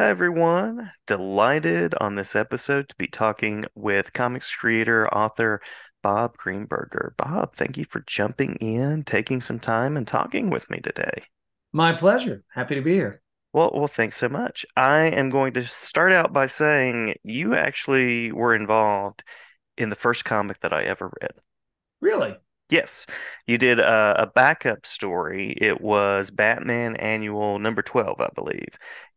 Hi, everyone. Delighted on this episode to be talking with comics creator, author Bob Greenberger. Bob, thank you for jumping in, taking some time, and talking with me today. My pleasure. Happy to be here. Well, well, thanks so much. I am going to start out by saying you actually were involved in the first comic that I ever read. Really? Yes, you did a, a backup story. It was Batman Annual number 12, I believe,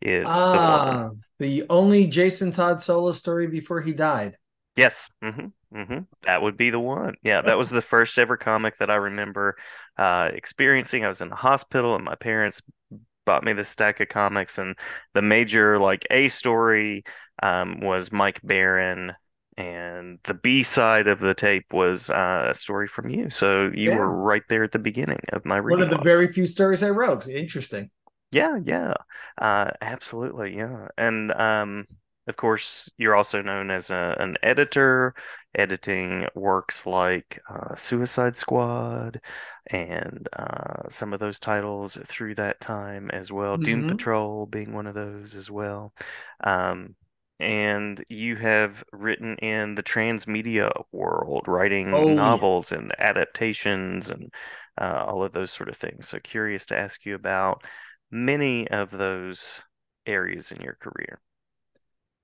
is the Ah, one. the only Jason Todd solo story before he died. Yes. hmm hmm That would be the one. Yeah, that was the first ever comic that I remember uh, experiencing. I was in the hospital and my parents bought me this stack of comics, and the major like A story um, was Mike Baron, and the B side of the tape was uh, a story from you. So you were right there at the beginning of my One of the love. very few stories I wrote. Interesting. Yeah, yeah. Uh, absolutely, yeah. And um, of course, you're also known as a, an editor, editing works like uh, Suicide Squad and uh, some of those titles through that time as well. Doom hmm Patrol being one of those as well. Um, and you have written in the transmedia world, writing Oh, yeah. novels and adaptations and uh, all of those sort of things. So curious to ask you about many of those areas in your career.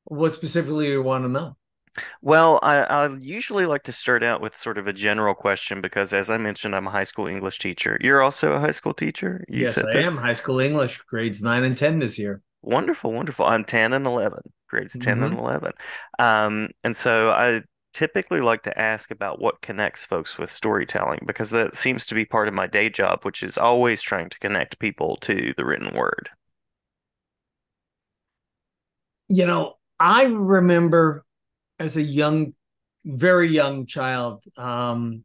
What specifically do you want to know? Well, I, I usually like to start out with sort of a general question because, as I mentioned, I'm a high school English teacher. You're also a high school teacher? You Yes, I am. High school English, grades nine and 10 this year. Wonderful, wonderful. I'm 10 and 11, grades 10 and hmm 11. Um, and so I typically like to ask about what connects folks with storytelling because that seems to be part of my day job, which is always trying to connect people to the written word. You know, I remember as a young, very young child, um,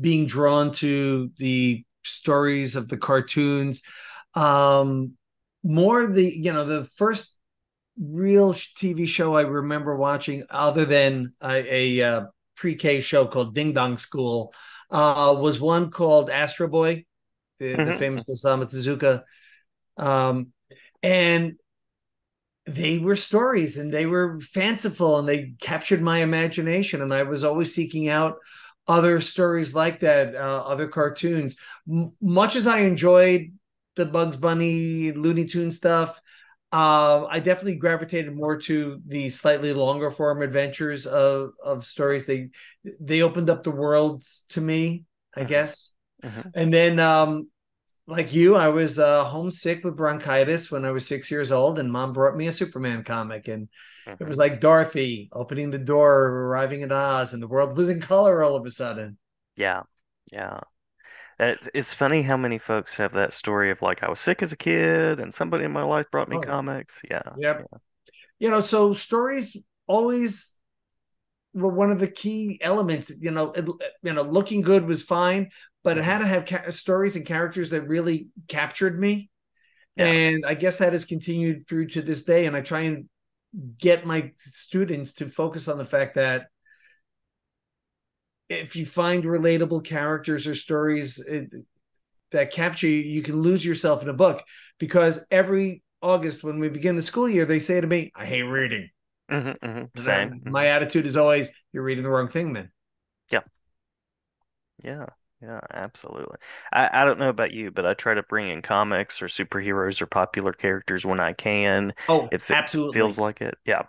being drawn to the stories of the cartoons. Um, more the, you know, the first real TV show I remember watching, other than a, a uh, pre-K show called Ding Dong School, uh, was one called Astro Boy, the, the hmm famous Osamu Tezuka. Um, and they were stories and they were fanciful and they captured my imagination. And I was always seeking out other stories like that, uh, other cartoons. M- much as I enjoyed the Bugs Bunny, Looney Tune stuff, uh, I definitely gravitated more to the slightly longer form adventures of of stories. They they opened up the worlds to me, I hmm guess. hmm And then, um, like you, I was uh, homesick with bronchitis when I was six years old, and mom brought me a Superman comic, and it was hmm like Dorothy opening the door, arriving in Oz, and the world was in color all of a sudden. Yeah, yeah. It's it's funny how many folks have that story of like I was sick as a kid and somebody in my life brought me Oh, comics. Yeah, yep. yeah. You know, so stories always were one of the key elements. You know, it, you know, looking good was fine, but it hmm had to have ca- stories and characters that really captured me. Yeah. And I guess that has continued through to this day. And I try and get my students to focus on the fact that if you find relatable characters or stories it, that capture you, you can lose yourself in a book. Because every August, when we begin the school year, they say to me, I hate reading. hmm hmm And I- Same. my attitude is always, you're reading the wrong thing then. Yeah, yeah, yeah, absolutely. I, I don't know about you, but I try to bring in comics or superheroes or popular characters when I can, Oh, if it feels like it. Yeah,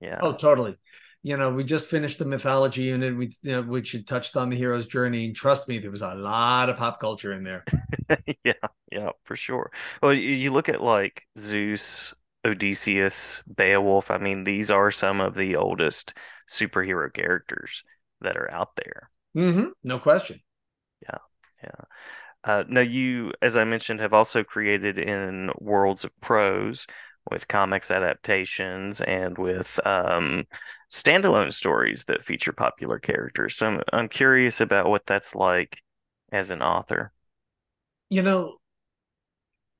yeah. Oh, totally. You know, we just finished the mythology unit, we, you know, which had touched on the hero's journey. And trust me, there was a lot of pop culture in there. Yeah, yeah, for sure. Well, you, look at like Zeus, Odysseus, Beowulf. I mean, these are some of the oldest superhero characters that are out there. hmm no question. Yeah, yeah. Uh, now, you, as I mentioned, have also created in Worlds of Prose with comics adaptations and with um, standalone stories that feature popular characters. So I'm, I'm curious about what that's like as an author. You know,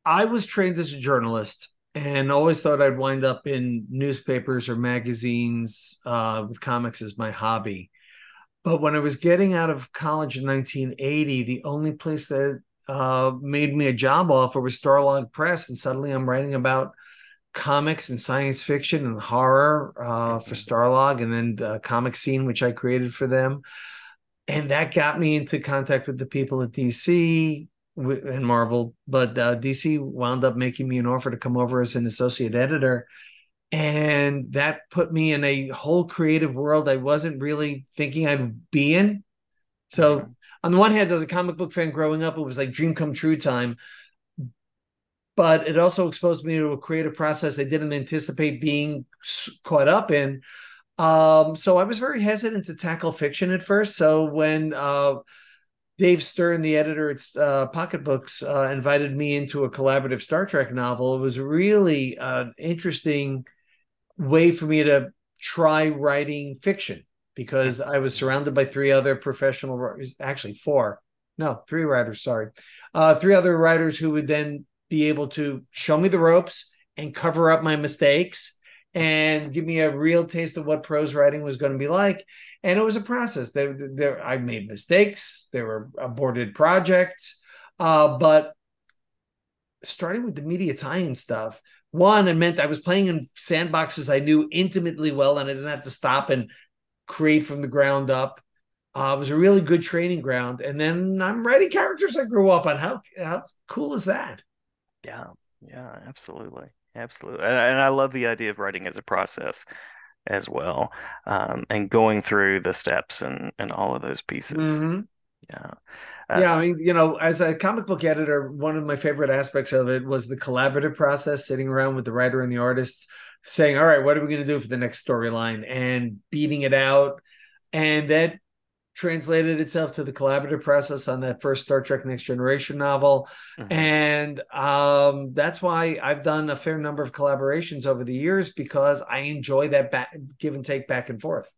I was trained as a journalist and always thought I'd wind up in newspapers or magazines uh, with comics as my hobby. But when I was getting out of college in 1980, the only place that uh, made me a job offer was Starlog Press, and suddenly I'm writing about comics and science fiction and horror uh, for Mm-hmm. Starlog, and then the comic scene which I created for them, and that got me into contact with the people at DC and Marvel. But uh, DC wound up making me an offer to come over as an associate editor, and that put me in a whole creative world I wasn't really thinking I'd be in. So on the one hand, as a comic book fan growing up, it was like dream come true time. But it also exposed me to a creative process I didn't anticipate being caught up in. Um, so I was very hesitant to tackle fiction at first. So when uh, Dave Stern, the editor at uh, Pocket Books, uh, invited me into a collaborative Star Trek novel, it was a really an interesting way for me to try writing fiction because I was surrounded by three other professional writers, actually four, no, three writers, sorry, uh, three other writers who would then be able to show me the ropes and cover up my mistakes and give me a real taste of what prose writing was going to be like. And it was a process. There, there, I made mistakes. There were aborted projects, uh, but starting with the media tie-in stuff, one, it meant I was playing in sandboxes I knew intimately well, and I didn't have to stop and create from the ground up. Uh, it was a really good training ground. And then I'm writing characters I grew up on. How how cool is that? Yeah, yeah, absolutely, absolutely. And, and I love the idea of writing as a process as well, um, and going through the steps and and all of those pieces. Mhm. Yeah. Yeah, I mean, you know, as a comic book editor, one of my favorite aspects of it was the collaborative process, sitting around with the writer and the artists, saying, "All right, what are we going to do for the next storyline?" and beating it out, and that translated itself to the collaborative process on that first Star Trek Next Generation novel, Mhm. and um, that's why I've done a fair number of collaborations over the years because I enjoy that back, give and take back and forth.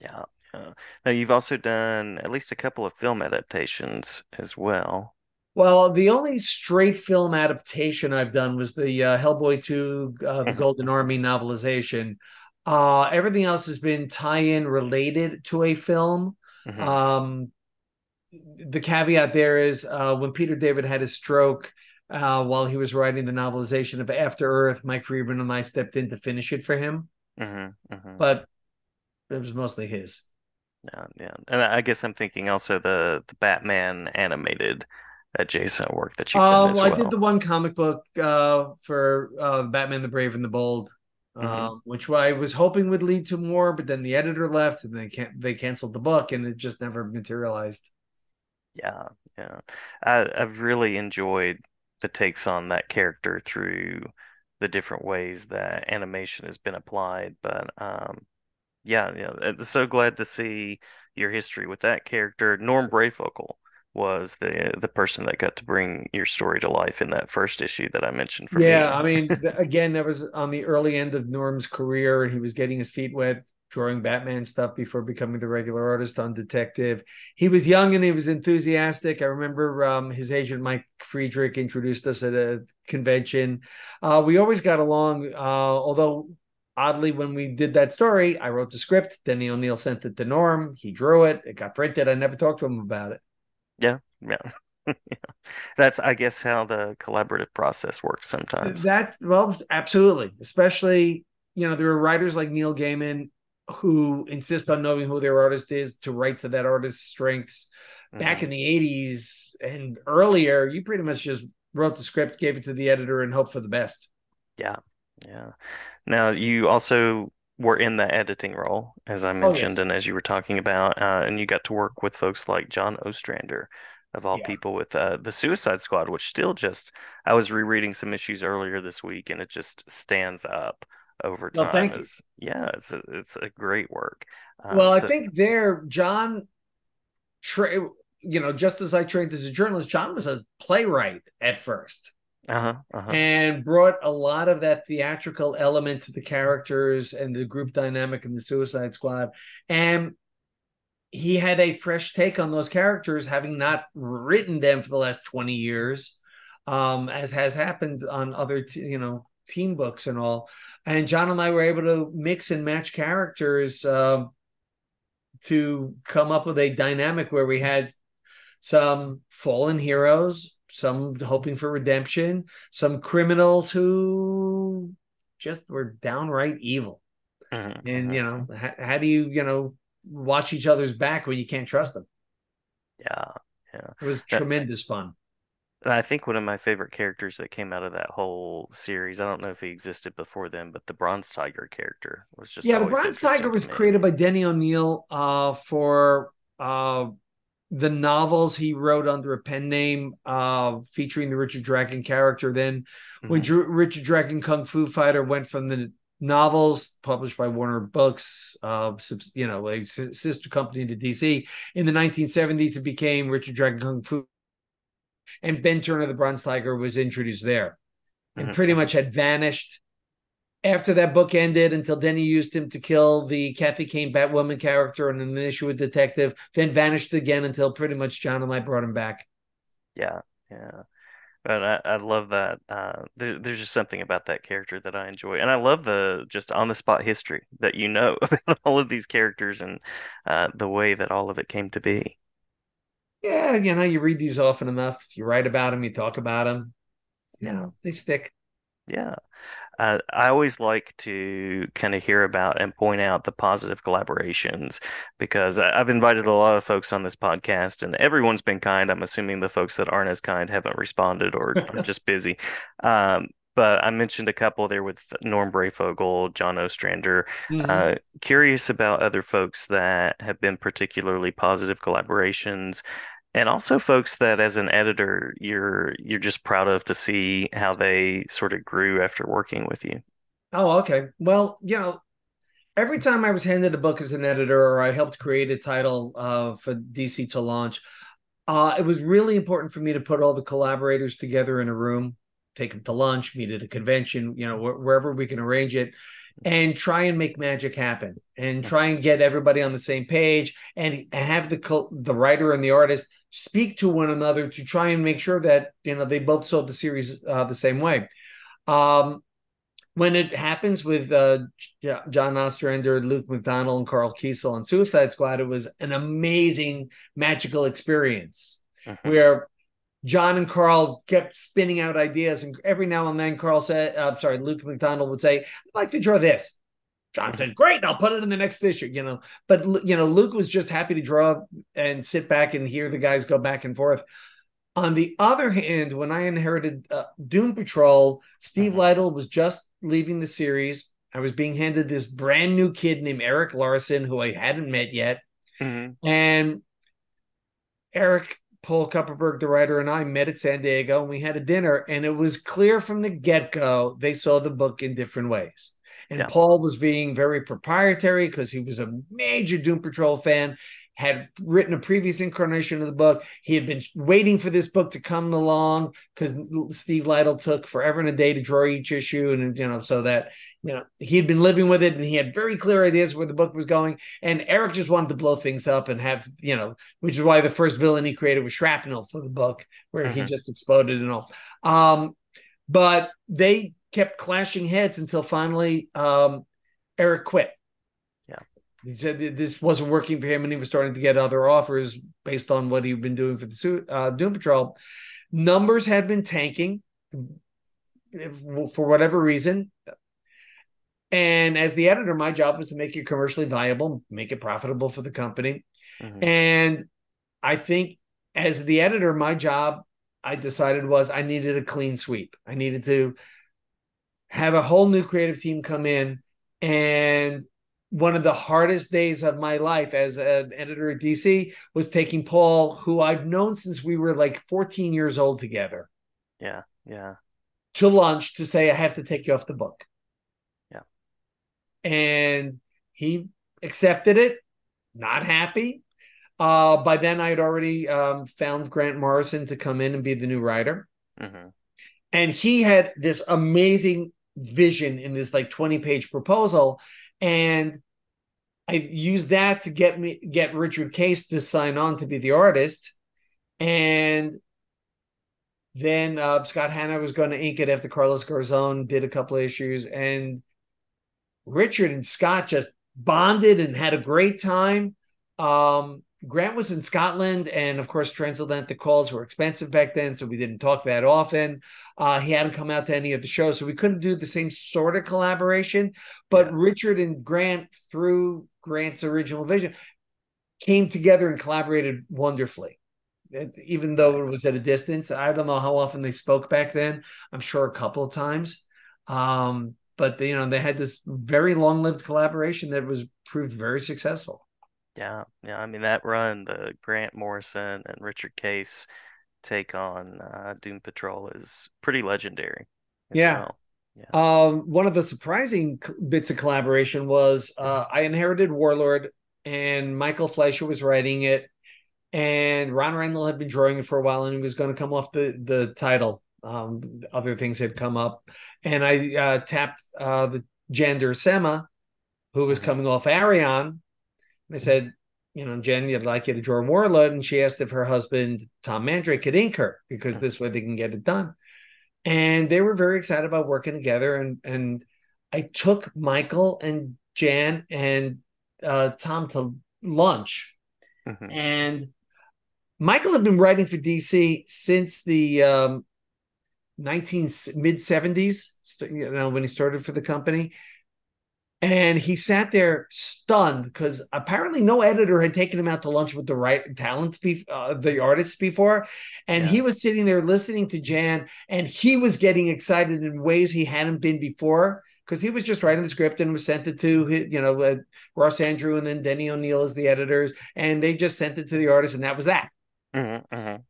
Yeah, yeah. Now you've also done at least a couple of film adaptations as well. Well, the only straight film adaptation I've done was the uh, Hellboy 2, uh, the Mhm. Golden Army novelization. Uh, everything else has been tie-in related to a film. Mhm. Um, the caveat there is uh, when Peter David had his stroke uh, while he was writing the novelization of After Earth, Mike Friedman and I stepped in to finish it for him, Mhm. Mhm. but it was mostly his. Yeah, yeah. And I guess I'm thinking also the the Batman animated adjacent work that done Um, as well, I did the one comic book uh, for uh, Batman the Brave and the Bold, Mhm. um, which I was hoping would lead to more, but then the editor left and they can't they canceled the book and it just never materialized. Yeah, yeah. I, I've really enjoyed the takes on that character through the different ways that animation has been applied. But um, yeah, yeah. uh, So glad to see your history with that character. Norm Breyfogle was the the person that got to bring your story to life in that first issue that I mentioned for Yeah. I mean, again, that was on the early end of Norm's career, and he was getting his feet wet drawing Batman stuff before becoming the regular artist on Detective. He was young and he was enthusiastic. I remember um, his agent Mike Friedrich introduced us at a convention. Uh, we always got along, uh, although oddly, when we did that story, I wrote the script. Denny O'Neil sent it to Norm. He drew it. It got printed. I never talked to him about it. Yeah, yeah. Yeah. That's, I guess, how the collaborative process works sometimes. That well, absolutely. Especially, you know, there are writers like Neil Gaiman who insist on knowing who their artist is to write to that artist's strengths. Back Mhm. in the 80s and earlier, you pretty much just wrote the script, gave it to the editor, and hoped for the best. Yeah, yeah. Now you also were in the editing role, as I Oh, mentioned, yes. and as you were talking about, uh, and you got to work with folks like John Ostrander, of all Yeah. people, with uh, the Suicide Squad, which still just, I was rereading some issues earlier this week, and it just stands up over Well, time thank you. yeah, it's a, it's a great work. Um, Well, I so, think there, John, tra- you know, just as I trained as a journalist, John was a playwright at first. Uh-huh, uh-huh. and brought a lot of that theatrical element to the characters and the group dynamic in the Suicide Squad. And he had a fresh take on those characters, having not written them for the last 20 years, um, as has happened on other, you know, teen books and all. And John and I were able to mix and match characters um, to come up with a dynamic where we had some fallen heroes, some hoping for redemption, some criminals who just were downright evil. Mhm, And mhm. you know, how, how do you you know watch each other's back when you can't trust them? yeah, yeah. It was tremendous fun. And I think one of my favorite characters that came out of that whole series, I don't know if he existed before then, but the Bronze Tiger character was just yeah, the Bronze Tiger was created by Denny O'Neil uh, for uh, the novels he wrote under a pen name uh, featuring the Richard Dragon character. Then, when Mhm. Dr- Richard Dragon Kung Fu Fighter went from the novels published by Warner Books, uh, you know, a sister company to DC, in the 1970s, it became Richard Dragon Kung Fu. And Ben Turner, the Bronze Tiger, was introduced there and Mhm, pretty much had vanished after that book ended until Denny used him to kill the Kathy Kane Batwoman character in an issue with Detective, then vanished again until pretty much John and I brought him back. Yeah, yeah. But I, I love that. Uh, there, there's just something about that character that I enjoy, and I love the just on the spot history that you know about all of these characters and uh, the way that all of it came to be. Yeah, you know, you read these often enough, you write about them, you talk about them, you know, they stick. Yeah. I always like to kind of hear about and point out the positive collaborations because I- I've invited a lot of folks on this podcast and everyone's been kind. I'm assuming the folks that aren't as kind haven't responded or are just busy. Um, but I mentioned a couple there with Norm Breyfogle, John Ostrander. Mhm. Uh, curious about other folks that have been particularly positive collaborations, and also folks that, as an editor, you're you're just proud of to see how they sort of grew after working with you. Oh, okay. Well, you know, every time I was handed a book as an editor or I helped create a title uh, for DC to launch, uh, it was really important for me to put all the collaborators together in a room, take them to lunch, meet at a convention, you know, wh- wherever we can arrange it, and try and make magic happen and try and get everybody on the same page and have the col- the writer and the artist speak to one another to try and make sure that you know they both sold the series uh, the same way. Um, when it happens with uh, John Ostrander, Luke McDonnell, and Karl Kesel on Suicide Squad, it was an amazing magical experience Mhm. where John and Karl kept spinning out ideas, and every now and then Karl said, "I'm "Sorry, Luke McDonnell would say, I'd like to draw this." John said, "Great, I'll put it in the next issue." You know, but you know, Luke was just happy to draw and sit back and hear the guys go back and forth. On the other hand, when I inherited uh, Doom Patrol, Steve Mhm. Lightle was just leaving the series. I was being handed this brand new kid named Erik Larsen, who I hadn't met yet. Mhm. And Erik Paul Kupperberg, the writer, and I met at San Diego and we had a dinner. And it was clear from the get go they saw the book in different ways. And Yeah. Paul was being very proprietary because he was a major Doom Patrol fan, had written a previous incarnation of the book. He had been waiting for this book to come along because Steve Lightle took forever and a day to draw each issue. And, you know, so that, you know, he had been living with it and he had very clear ideas where the book was going. And Erik just wanted to blow things up and have, you know, which is why the first villain he created was Shrapnel for the book, where he Mhm. just exploded and all. Um, but they kept clashing heads until finally um, Eric quit. He said this wasn't working for him and he was starting to get other offers based on what he'd been doing for the suit, uh, Doom Patrol. Numbers had been tanking for whatever reason. And as the editor, my job was to make it commercially viable, make it profitable for the company. Mhm. And I think as the editor, my job, I decided was I needed a clean sweep. I needed to have a whole new creative team come in. And one of the hardest days of my life as an editor at DC was taking Paul, who I've known since we were like 14 years old together, Yeah, yeah. to lunch to say, I have to take you off the book. Yeah. And he accepted it, not happy. Uh, by then, I had already um, found Grant Morrison to come in and be the new writer. hmm And he had this amazing vision in this like 20 page proposal. And I used that to get me get Richard Case to sign on to be the artist. And then uh, Scott Hanna was going to ink it after Carlos Garzon did a couple issues. And Richard and Scott just bonded and had a great time. Um, Grant was in Scotland, and of course, transatlantic calls were expensive back then, so we didn't talk that often. Uh, he hadn't come out to any of the shows, so we couldn't do the same sort of collaboration. But yeah. Richard and Grant, through Grant's original vision, came together and collaborated wonderfully. Even though it was at a distance, I don't know how often they spoke back then. I'm sure a couple of times. Um, but you know, they had this very long-lived collaboration that was proved very successful. Yeah, yeah. I mean that run, the Grant Morrison and Richard Case take on uh, Doom Patrol is pretty legendary. Yeah. Well. Yeah. Um, one of the surprising bits of collaboration was uh, I inherited Warlord, and Michael Fleischer was writing it, and Ron Randall had been drawing it for a while, and he was going to come off the the title. Um, other things had come up, and I uh, tapped uh, the Jan Sema, who was mm-hmm. coming off Arion, I said, you know, Jen, I'd like you to draw Warlord. And she asked if her husband, Tom Mandrake, could ink her because this way they can get it done. And they were very excited about working together. And and I took Michael and Jan and uh, Tom to lunch. Mm-hmm. And Michael had been writing for DC since the um, 19 mid 70s, you know, when he started for the company. And he sat there stunned because apparently no editor had taken him out to lunch with the right talent, be- uh, the artists before. And yeah. he was sitting there listening to Jan, and he was getting excited in ways he hadn't been before because he was just writing the script and was sent it to you know uh, Ross Andru and then Denny O'Neil as the editors, and they just sent it to the artist, and that was that. Mm-hmm, mm-hmm.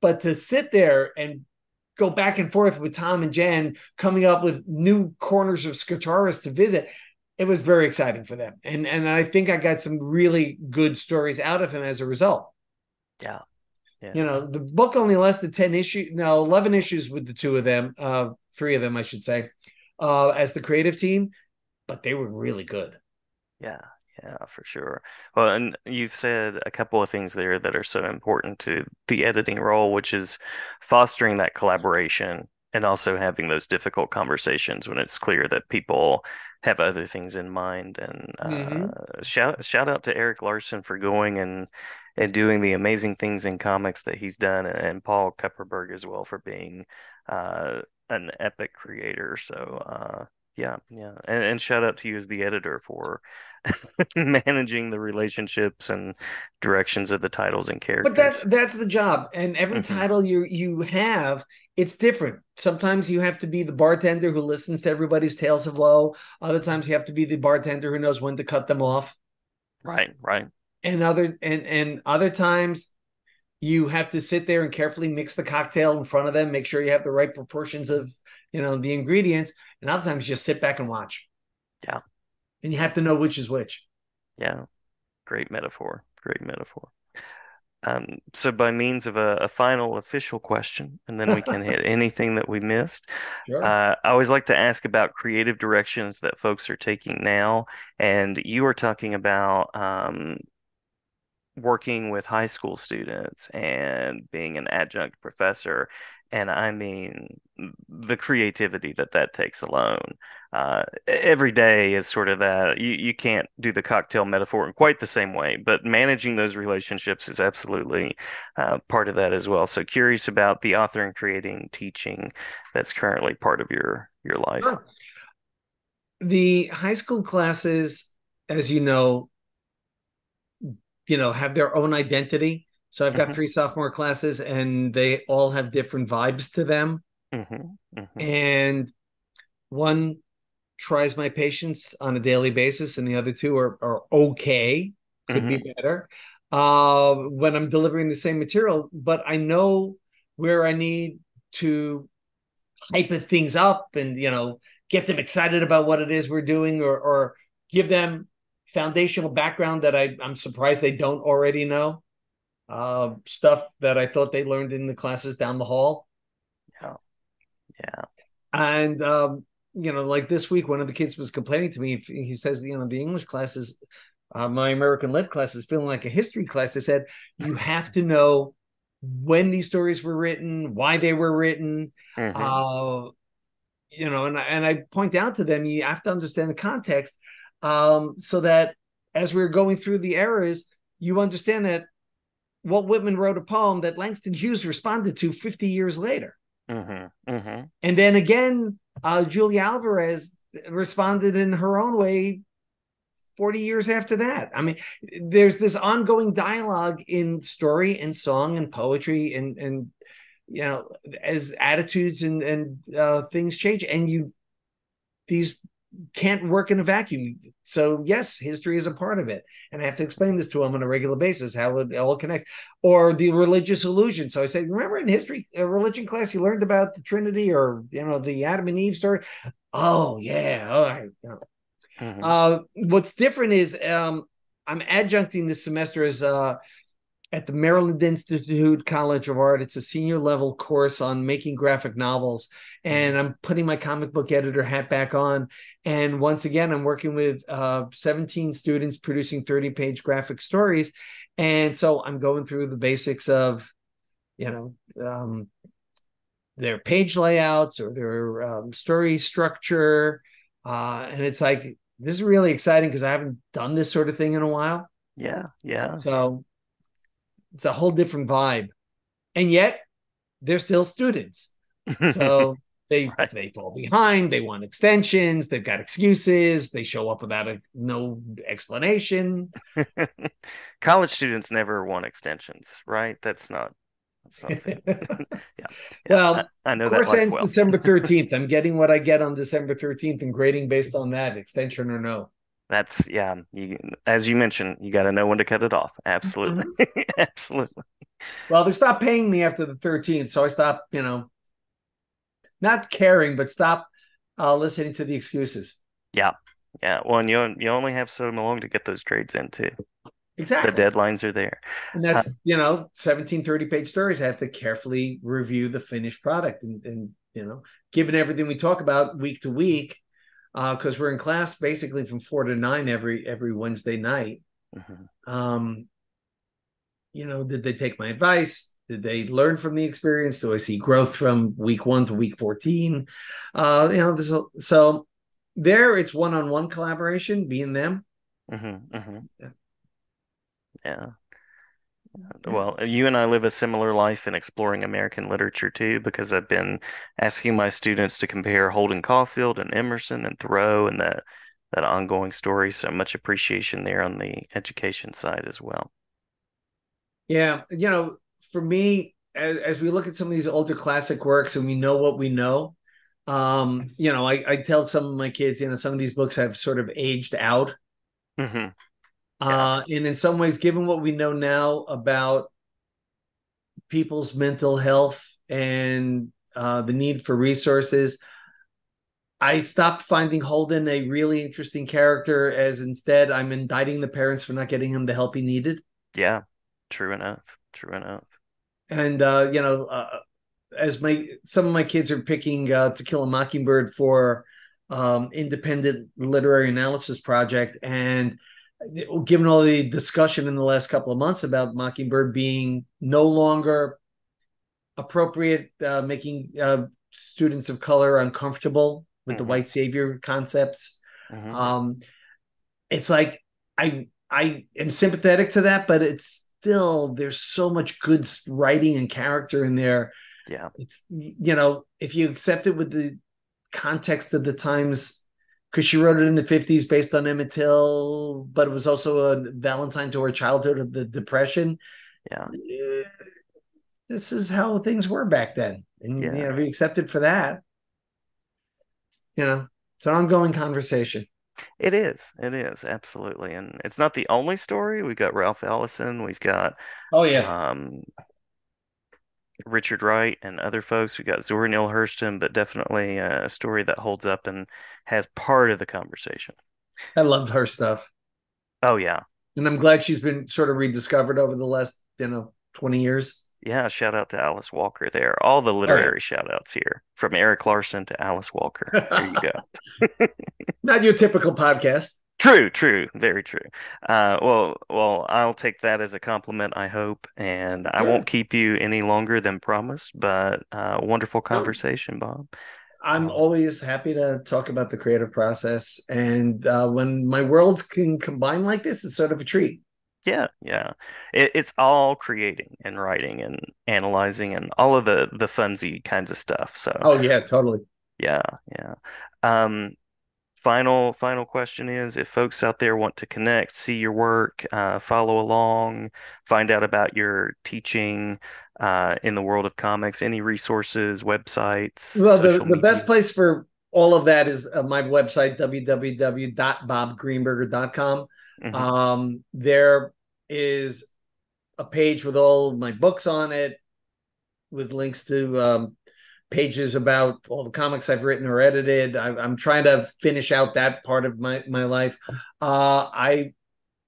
But to sit there and go back and forth with Tom and Jen coming up with new corners of Skartaris to visit. It was very exciting for them. And and I think I got some really good stories out of him as a result. Yeah. yeah. You know, the book only lasted 10 issues, no, 11 issues with the two of them, uh, three of them, I should say, uh, as the creative team, but they were really good. Yeah. Yeah, for sure. Well, and you've said a couple of things there that are so important to the editing role, which is fostering that collaboration and also having those difficult conversations when it's clear that people have other things in mind. And uh, mm-hmm. shout shout out to Erik Larsen for going and and doing the amazing things in comics that he's done, and Paul Kupperberg as well for being uh, an epic creator. So uh, yeah, yeah, and, and shout out to you as the editor for managing the relationships and directions of the titles and characters. But that that's the job, and every mm-hmm. title you you have, it's different. Sometimes you have to be the bartender who listens to everybody's tales of woe. Other times you have to be the bartender who knows when to cut them off. Right, right. And other and and other times you have to sit there and carefully mix the cocktail in front of them, make sure you have the right proportions of you know the ingredients, and other times just sit back and watch. Yeah, and you have to know which is which. Yeah, great metaphor. Great metaphor. Um, so, by means of a, a, final official question, and then we can hit anything that we missed. Sure. Uh, I always like to ask about creative directions that folks are taking now. And you are talking about um, working with high school students and being an adjunct professor and I mean the creativity that that takes alone. Uh, every day is sort of that. You you can't do the cocktail metaphor in quite the same way, but managing those relationships is absolutely uh, part of that as well. So curious about the author and creating teaching that's currently part of your your life. The high school classes, as you know, you know, have their own identity so I've got mm-hmm. three sophomore classes, and they all have different vibes to them. Mm-hmm. Mm-hmm. And one tries my patience on a daily basis, and the other two are, are okay, could be mm-hmm. better uh, when I'm delivering the same material. But I know where I need to hype things up and you know get them excited about what it is we're doing, or or give them foundational background that I, I'm surprised they don't already know uh, stuff that I thought they learned in the classes down the hall. Yeah. Yeah. And, um, you know, like this week, one of the kids was complaining to me. He says, you know, the English classes, uh, my American Lit class is feeling like a history class. I said, you have to know when these stories were written, why they were written. Mm-hmm. Uh, you know, and, and I point out to them, you have to understand the context um, so that as we're going through the eras, you understand that Walt Whitman wrote a poem that Langston Hughes responded to 50 years later. Mm-hmm. Mm-hmm. And then again, uh, Julia Alvarez responded in her own way 40 years after that. I mean, there's this ongoing dialogue in story and song and poetry and and you know as attitudes and and uh, things change and you these can't work in a vacuum. So yes, history is a part of it, and I have to explain this to them on a regular basis how it all connects. Or the religious illusion. So I say, remember in history, religion class, you learned about the Trinity or you know the Adam and Eve story. Oh yeah, all right. Mm-hmm. uh, what's different is um, I'm adjuncting this semester as uh, at the Maryland Institute College of Art. It's a senior level course on making graphic novels. And I'm putting my comic book editor hat back on. And once again, I'm working with uh, 17 students producing 30 page graphic stories. And so I'm going through the basics of, you know, um, their page layouts or their um, story structure. Uh, and it's like, this is really exciting because I haven't done this sort of thing in a while. Yeah, yeah. So it's a whole different vibe. And yet they're still students. So they right. they fall behind, they want extensions, they've got excuses, they show up without a no explanation. College students never want extensions, right? That's not yeah. yeah. Well, I, I know course that ends well. December 13th. I'm getting what I get on December 13th and grading based on that, extension or no. That's yeah. You, as you mentioned, you got to know when to cut it off. Absolutely, mm-hmm. absolutely. Well, they stopped paying me after the 13th, so I stopped. You know, not caring, but stop uh, listening to the excuses. Yeah, yeah. Well, and you you only have so long to get those trades in too. Exactly. The deadlines are there. And that's, uh, you know, 17, 30 page stories. I have to carefully review the finished product. And, and, you know, given everything we talk about week to week, because uh, we're in class basically from four to nine every every Wednesday night. Mm-hmm. Um, you know, did they take my advice? Did they learn from the experience? Do I see growth from week one to week fourteen? Uh, you know, this, so there it's one on one collaboration, being them. Mm-hmm, mm-hmm. Yeah. yeah. Well, you and I live a similar life in exploring American literature too, because I've been asking my students to compare Holden Caulfield and Emerson and Thoreau and that that ongoing story. So much appreciation there on the education side as well. Yeah, you know, for me, as, as we look at some of these older classic works and we know what we know, um, you know, I, I tell some of my kids, you know, some of these books have sort of aged out. Mm-hmm. Uh, and in some ways, given what we know now about people's mental health and uh, the need for resources, I stopped finding Holden a really interesting character as instead I'm indicting the parents for not getting him the help he needed. Yeah, true enough. True enough. And, uh, you know, uh, as my some of my kids are picking uh, To Kill a Mockingbird for um, independent literary analysis project, and given all the discussion in the last couple of months about Mockingbird being no longer appropriate, uh, making uh, students of color uncomfortable with mm-hmm. the white savior concepts. Mm-hmm. Um, it's like I I am sympathetic to that, but it's still there's so much good writing and character in there. Yeah, it's you know if you accept it with the context of the times because she wrote it in the 50s based on Emmett Till, but it was also a Valentine to her childhood of the Depression. Yeah. This is how things were back then. And yeah. you know, be accepted for that. You know, it's an ongoing conversation. It is. It is absolutely, and it's not the only story. We've got Ralph Ellison. We've got oh yeah, um, Richard Wright and other folks. We got Zora Neale Hurston, but definitely uh, a story that holds up and has part of the conversation. I love her stuff. Oh yeah, and I'm glad she's been sort of rediscovered over the last you know 20 years. Yeah, shout out to Alice Walker there. All the oh, literary right. shout outs here from Erik Larsen to Alice Walker. There you go. Not your typical podcast. True, true, very true. Uh, well, well, I'll take that as a compliment. I hope, and I won't keep you any longer than promised. But uh, wonderful conversation, Bob. I'm um, always happy to talk about the creative process, and uh, when my worlds can combine like this, it's sort of a treat. Yeah, yeah. It, it's all creating and writing and analyzing and all of the the funsy kinds of stuff. So, Oh yeah, totally. yeah, yeah. Um, final final question is if folks out there want to connect, see your work, uh, follow along, find out about your teaching uh, in the world of comics, any resources, websites, Well, the, the best place for all of that is uh, my website, www.bobgreenberger.com. hmm Um, there is a page with all my books on it, with links to um, pages about all the comics I've written or edited. I, am trying to finish out that part of my my life. Uh, I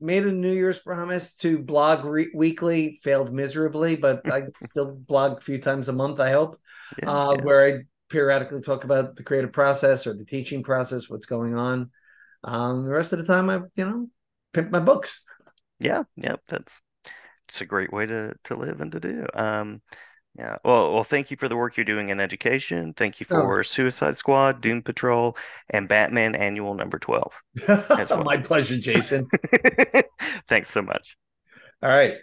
made a New Year's promise to blog re- weekly, failed miserably, but I still blog a few times a month. I hope, Yeah, uh, yeah. where I periodically talk about the creative process or the teaching process, what's going on. Um, the rest of the time, I you know pimp my books. Yeah, yeah, that's it's a great way to to live and to do. Um, yeah. Well, well, thank you for the work you're doing in education. Thank you Oh, for Suicide Squad, Doom Patrol, and Batman Annual number 12 as well. my pleasure, Jason. Thanks so much. All right.